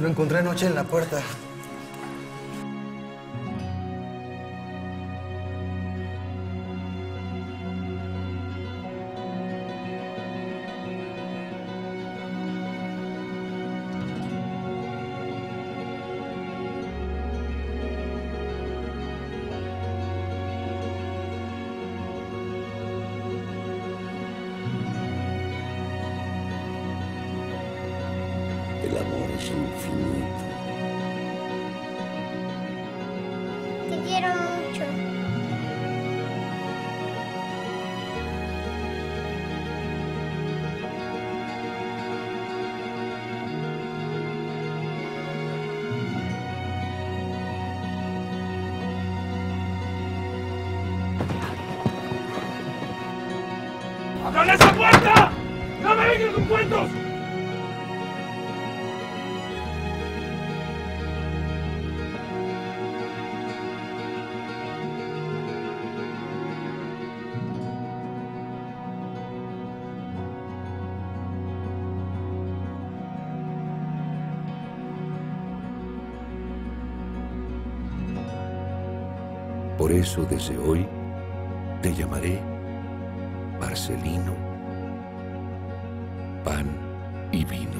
Lo encontré anoche en la puerta. El amor es infinito. Te quiero mucho. ¡Abran esa puerta! ¡No me vengan con cuentos! Por eso desde hoy te llamaré Marcelino, pan y vino.